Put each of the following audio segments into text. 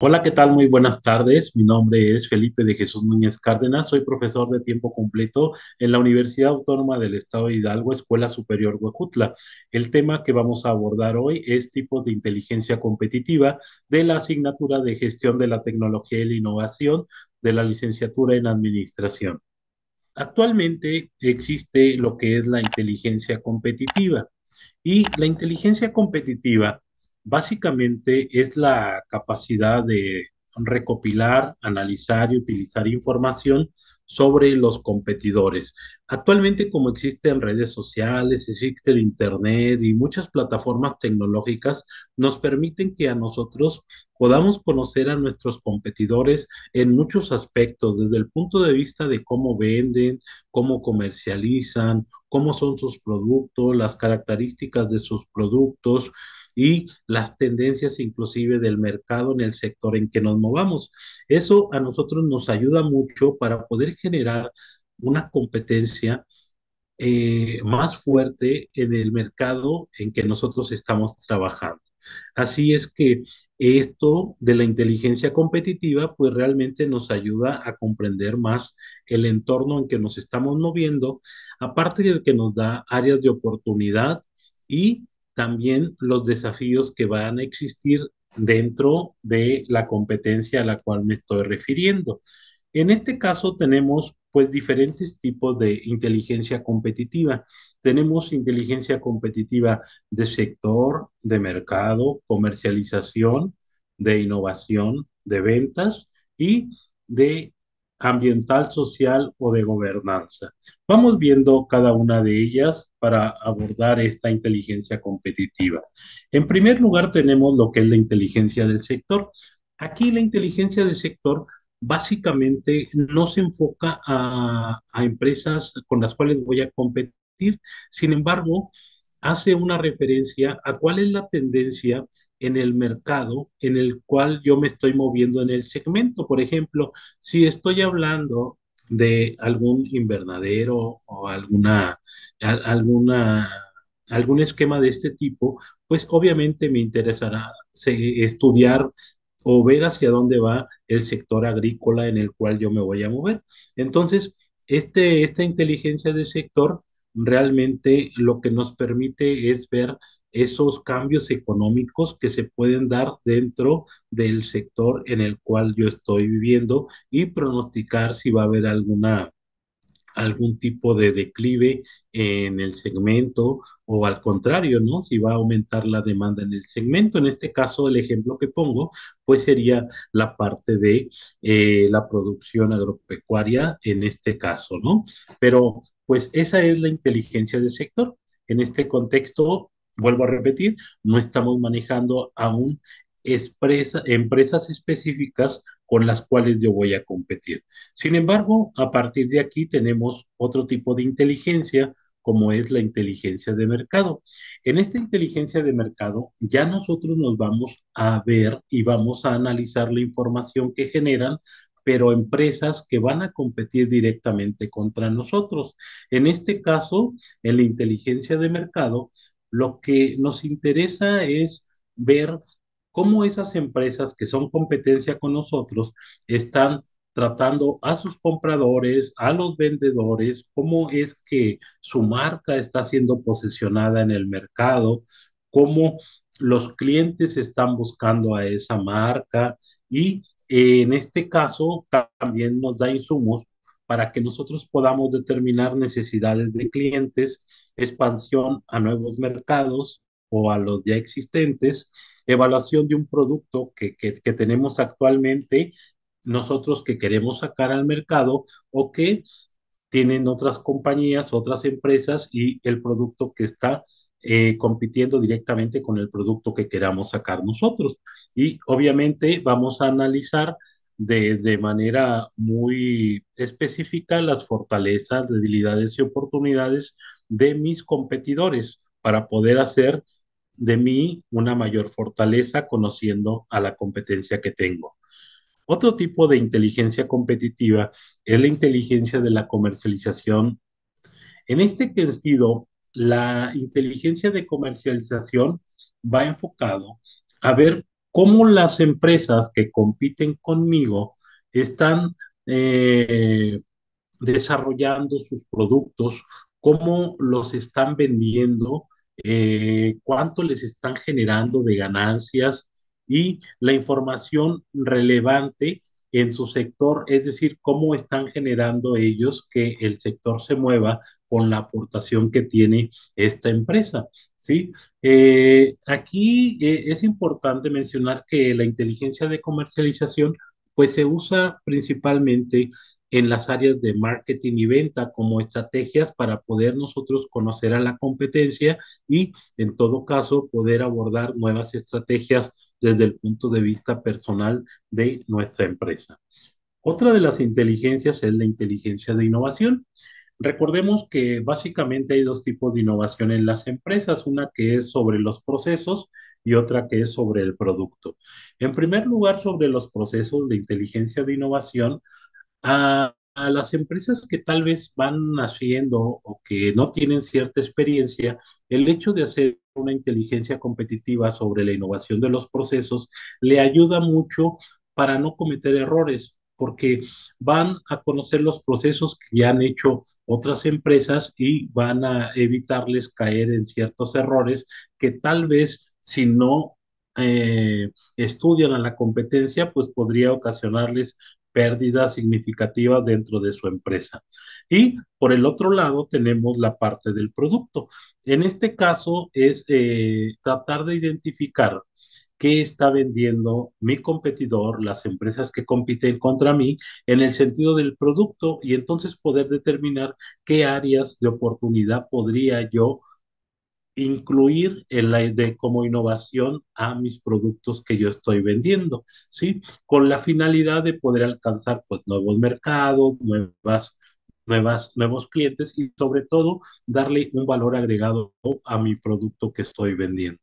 Hola, ¿qué tal? Muy buenas tardes. Mi nombre es Felipe de Jesús Núñez Cárdenas. Soy profesor de tiempo completo en la Universidad Autónoma del Estado de Hidalgo, Escuela Superior Huejutla. El tema que vamos a abordar hoy es tipos de inteligencia competitiva de la asignatura de gestión de la tecnología y la innovación de la licenciatura en administración. Actualmente existe lo que es la inteligencia competitiva y la inteligencia competitiva básicamente es la capacidad de recopilar, analizar y utilizar información sobre los competidores. Actualmente, como existen redes sociales, existe el Internet y muchas plataformas tecnológicas, nos permiten que a nosotros podamos conocer a nuestros competidores en muchos aspectos, desde el punto de vista de cómo venden, cómo comercializan, cómo son sus productos, las características de sus productos y las tendencias inclusive del mercado en el sector en que nos movamos. Eso a nosotros nos ayuda mucho para poder generar una competencia eh, más fuerte en el mercado en que nosotros estamos trabajando. Así es que esto de la inteligencia competitiva, pues realmente nos ayuda a comprender más el entorno en que nos estamos moviendo, aparte de que nos da áreas de oportunidad y también los desafíos que van a existir dentro de la competencia a la cual me estoy refiriendo. En este caso tenemos pues diferentes tipos de inteligencia competitiva. Tenemos inteligencia competitiva de sector, de mercado, comercialización, de innovación, de ventas y de ambiental, social o de gobernanza. Vamos viendo cada una de ellas para abordar esta inteligencia competitiva. En primer lugar tenemos lo que es la inteligencia del sector. Aquí la inteligencia del sector básicamente no se enfoca a, empresas con las cuales voy a competir, sin embargo, hace una referencia a cuál es la tendencia en el mercado en el cual yo me estoy moviendo en el segmento. Por ejemplo, si estoy hablando de algún invernadero o alguna, alguna, algún esquema de este tipo, pues obviamente me interesará estudiar o ver hacia dónde va el sector agrícola en el cual yo me voy a mover. Entonces, este, esta inteligencia del sector realmente lo que nos permite es ver esos cambios económicos que se pueden dar dentro del sector en el cual yo estoy viviendo y pronosticar si va a haber alguna algún tipo de declive en el segmento o al contrario, ¿no? Si va a aumentar la demanda en el segmento. En este caso, el ejemplo que pongo, pues sería la parte de eh, la producción agropecuaria en este caso, ¿no? Pero pues esa es la inteligencia del sector. En este contexto, vuelvo a repetir, no estamos manejando aún empresas específicas con las cuales yo voy a competir. Sin embargo, a partir de aquí tenemos otro tipo de inteligencia como es la inteligencia de mercado. En esta inteligencia de mercado ya nosotros nos vamos a ver y vamos a analizar la información que generan pero empresas que van a competir directamente contra nosotros. En este caso, en la inteligencia de mercado, lo que nos interesa es ver cómo esas empresas que son competencia con nosotros están tratando a sus compradores, a los vendedores, cómo es que su marca está siendo posicionada en el mercado, cómo los clientes están buscando a esa marca y en este caso también nos da insumos para que nosotros podamos determinar necesidades de clientes, expansión a nuevos mercados o a los ya existentes evaluación de un producto que, tenemos actualmente, nosotros que queremos sacar al mercado o que tienen otras compañías, otras empresas y el producto que está eh, compitiendo directamente con el producto que queramos sacar nosotros. Y obviamente vamos a analizar de, de, manera muy específica las fortalezas, debilidades y oportunidades de mis competidores para poder hacer de mí una mayor fortaleza conociendo a la competencia que tengo. Otro tipo de inteligencia competitiva es la inteligencia de la comercialización. En este sentido, la inteligencia de comercialización va enfocado a ver cómo las empresas que compiten conmigo están eh, desarrollando sus productos, cómo los están vendiendo, eh, cuánto les están generando de ganancias y la información relevante en su sector, es decir, cómo están generando ellos que el sector se mueva con la aportación que tiene esta empresa. ¿sí? Eh, aquí eh, es importante mencionar que la inteligencia de comercialización pues se usa principalmente en las áreas de marketing y venta como estrategias para poder nosotros conocer a la competencia y en todo caso poder abordar nuevas estrategias desde el punto de vista personal de nuestra empresa. Otra de las inteligencias es la inteligencia de innovación. Recordemos que básicamente hay dos tipos de innovación en las empresas, una que es sobre los procesos y otra que es sobre el producto. En primer lugar, sobre los procesos de inteligencia de innovación, a, las empresas que tal vez van naciendo o que no tienen cierta experiencia, el hecho de hacer una inteligencia competitiva sobre la innovación de los procesos le ayuda mucho para no cometer errores, porque van a conocer los procesos que ya han hecho otras empresas y van a evitarles caer en ciertos errores que tal vez si no eh, estudian a la competencia, pues podría ocasionarles pérdidas significativas dentro de su empresa. Y por el otro lado tenemos la parte del producto. En este caso es eh, tratar de identificar qué está vendiendo mi competidor, las empresas que compiten contra mí, en el sentido del producto y entonces poder determinar qué áreas de oportunidad podría yo incluir en la, de, como innovación a mis productos que yo estoy vendiendo, ¿sí? Con la finalidad de poder alcanzar pues nuevos mercados, nuevas, nuevas, nuevos clientes y sobre todo darle un valor agregado a mi producto que estoy vendiendo,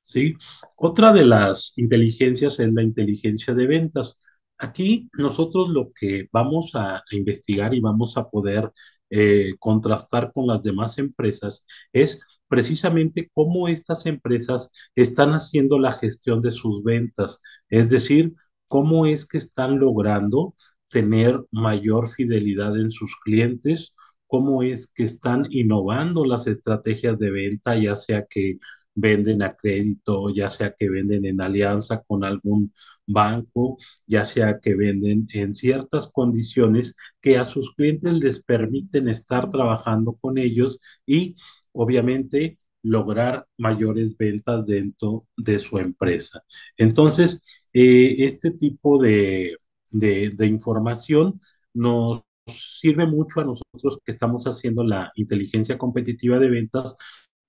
¿sí? Otra de las inteligencias es la inteligencia de ventas. Aquí nosotros lo que vamos a investigar y vamos a poder eh, contrastar con las demás empresas es precisamente cómo estas empresas están haciendo la gestión de sus ventas, es decir, cómo es que están logrando tener mayor fidelidad en sus clientes, cómo es que están innovando las estrategias de venta, ya sea que venden a crédito, ya sea que venden en alianza con algún banco, ya sea que venden en ciertas condiciones que a sus clientes les permiten estar trabajando con ellos y obviamente lograr mayores ventas dentro de su empresa. Entonces, eh, este tipo de, de, de información nos sirve mucho a nosotros que estamos haciendo la inteligencia competitiva de ventas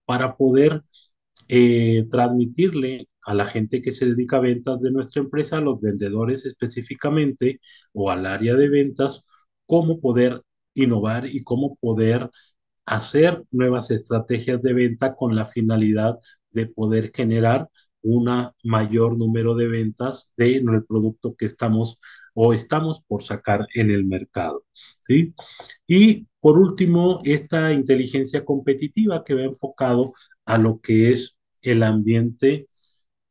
para poder eh, transmitirle a la gente que se dedica a ventas de nuestra empresa, a los vendedores específicamente o al área de ventas, cómo poder innovar y cómo poder hacer nuevas estrategias de venta con la finalidad de poder generar un mayor número de ventas de el producto que estamos o estamos por sacar en el mercado. ¿sí? Y por último, esta inteligencia competitiva que va enfocado a lo que es el ambiente,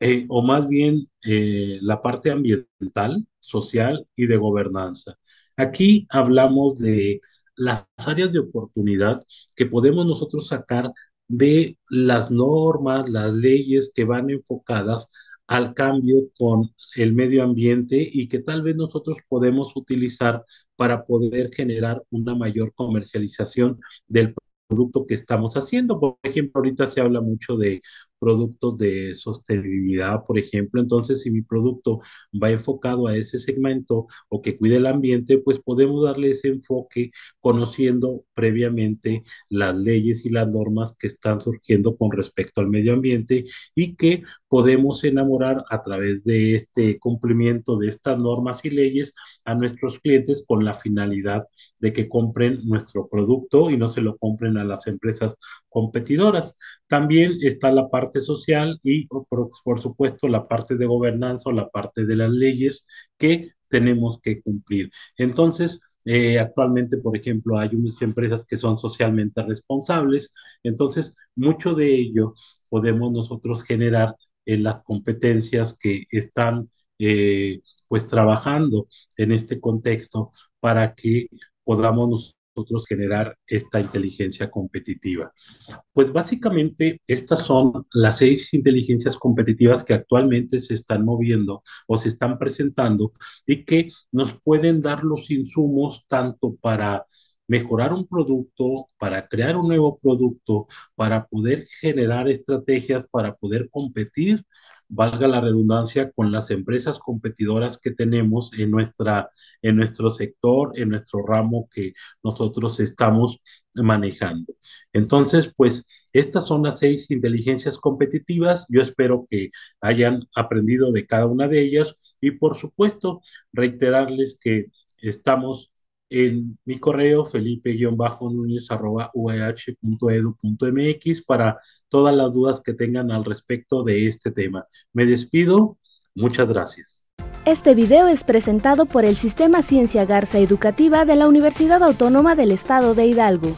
eh, o más bien eh, la parte ambiental, social y de gobernanza. Aquí hablamos de las áreas de oportunidad que podemos nosotros sacar de las normas, las leyes que van enfocadas al cambio con el medio ambiente y que tal vez nosotros podemos utilizar para poder generar una mayor comercialización del producto que estamos haciendo. Por ejemplo, ahorita se habla mucho de productos de sostenibilidad, por ejemplo. Entonces, si mi producto va enfocado a ese segmento o que cuide el ambiente, pues podemos darle ese enfoque conociendo previamente las leyes y las normas que están surgiendo con respecto al medio ambiente y que podemos enamorar a través de este cumplimiento de estas normas y leyes a nuestros clientes con la finalidad de que compren nuestro producto y no se lo compren a las empresas competidoras. También está la parte social y, por, por, supuesto, la parte de gobernanza o la parte de las leyes que tenemos que cumplir. Entonces, eh, actualmente, por ejemplo, hay unas empresas que son socialmente responsables. Entonces, mucho de ello podemos nosotros generar en las competencias que están eh, pues trabajando en este contexto para que podamos nosotros generar esta inteligencia competitiva. Pues básicamente estas son las seis inteligencias competitivas que actualmente se están moviendo o se están presentando y que nos pueden dar los insumos tanto para mejorar un producto, para crear un nuevo producto, para poder generar estrategias, para poder competir valga la redundancia, con las empresas competidoras que tenemos en, nuestra, en nuestro sector, en nuestro ramo que nosotros estamos manejando. Entonces, pues estas son las seis inteligencias competitivas. Yo espero que hayan aprendido de cada una de ellas y por supuesto reiterarles que estamos en mi correo felipe-núñez.ueh.edu.mx para todas las dudas que tengan al respecto de este tema. Me despido. Muchas gracias. Este video es presentado por el Sistema Ciencia Garza Educativa de la Universidad Autónoma del Estado de Hidalgo.